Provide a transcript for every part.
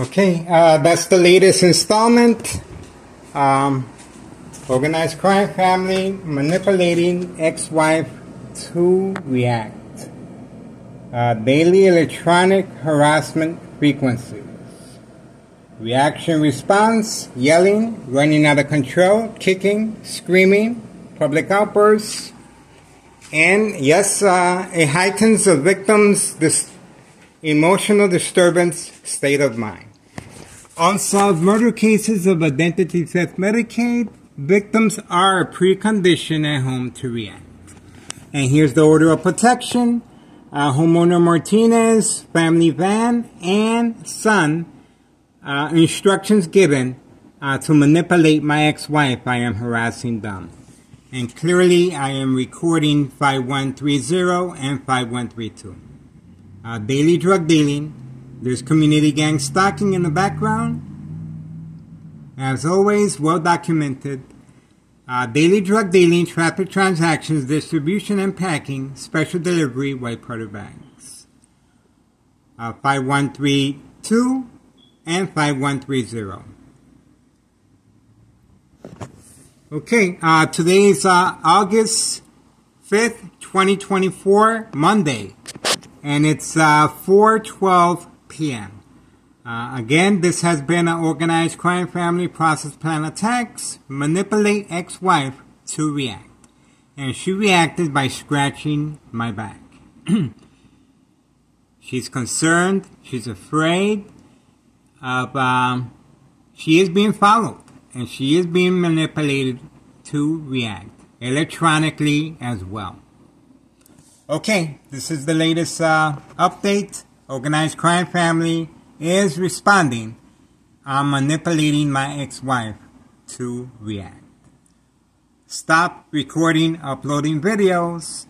Okay, uh, that's the latest installment. Um, organized crime family manipulating ex-wife to react. Uh, daily electronic harassment frequencies. Reaction response, yelling, running out of control, kicking, screaming, public outbursts, and yes, uh, it heightens the victim's dis- emotional disturbance state of mind. Unsolved murder cases of identity theft Medicaid, victims are a precondition at home to react. And here's the order of protection. Uh, homeowner Martinez, family van, and son, uh, instructions given uh, to manipulate my ex-wife. I am harassing them. And clearly I am recording 5130 and 5132. Uh, daily drug dealing. There's community gang stalking in the background. As always, well documented. Uh, daily drug dealing, traffic transactions, distribution and packing, special delivery, white powder bags. Uh, 5132 and 5130. Okay, uh, today is uh, August 5th, 2024, Monday, and it's uh, 4.12 p.m. Uh, again, this has been an organized crime family process plan attacks, manipulate ex-wife to react. And she reacted by scratching my back. she's concerned, she's afraid of, um, she is being followed and she is being manipulated to react electronically as well. Okay, this is the latest uh, update. Organized crime family is responding. I'm manipulating my ex-wife to react. Stop recording, uploading videos.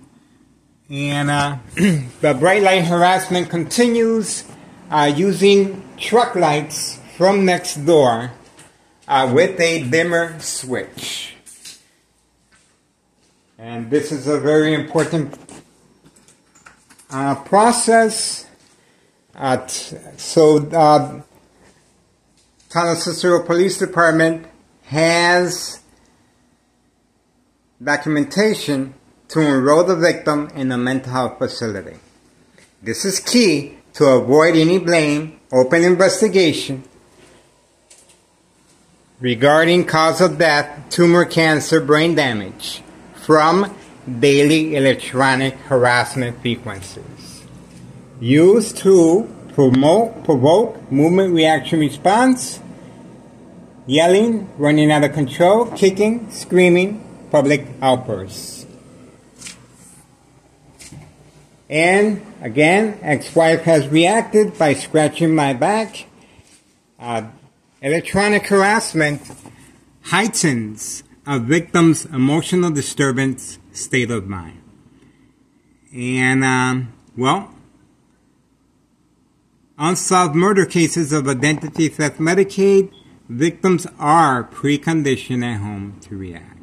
And uh, the bright light harassment continues uh, using truck lights from next door uh, with a dimmer switch. And this is a very important uh, process. At, so, uh, Town Police Department has documentation to enroll the victim in a mental health facility. This is key to avoid any blame, open investigation, regarding cause of death, tumor cancer, brain damage from daily electronic harassment frequencies used to promote, provoke movement reaction response, yelling, running out of control, kicking, screaming, public outbursts. And again, ex-wife has reacted by scratching my back. Uh, Electronic harassment heightens a victim's emotional disturbance state of mind. And, um, well, unsolved murder cases of identity theft Medicaid, victims are preconditioned at home to react.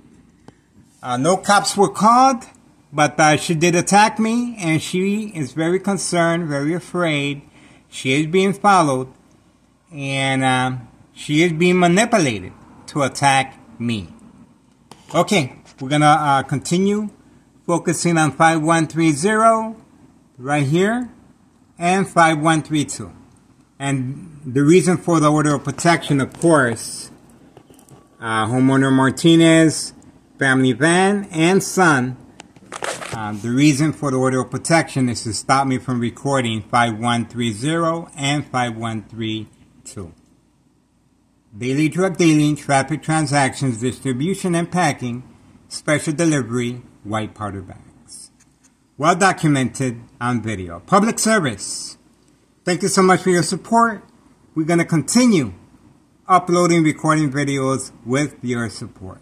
Uh, no cops were called, but uh, she did attack me, and she is very concerned, very afraid. She is being followed, and um, she is being manipulated to attack me. Okay, we're gonna uh, continue focusing on 5130 right here and 5132. And the reason for the order of protection, of course, uh, homeowner Martinez, family van, and son. Uh, the reason for the order of protection is to stop me from recording 5130 and 5132 daily drug dealing, traffic transactions, distribution and packing, special delivery, white powder bags. Well documented on video. Public service. Thank you so much for your support. We're going to continue uploading, recording videos with your support.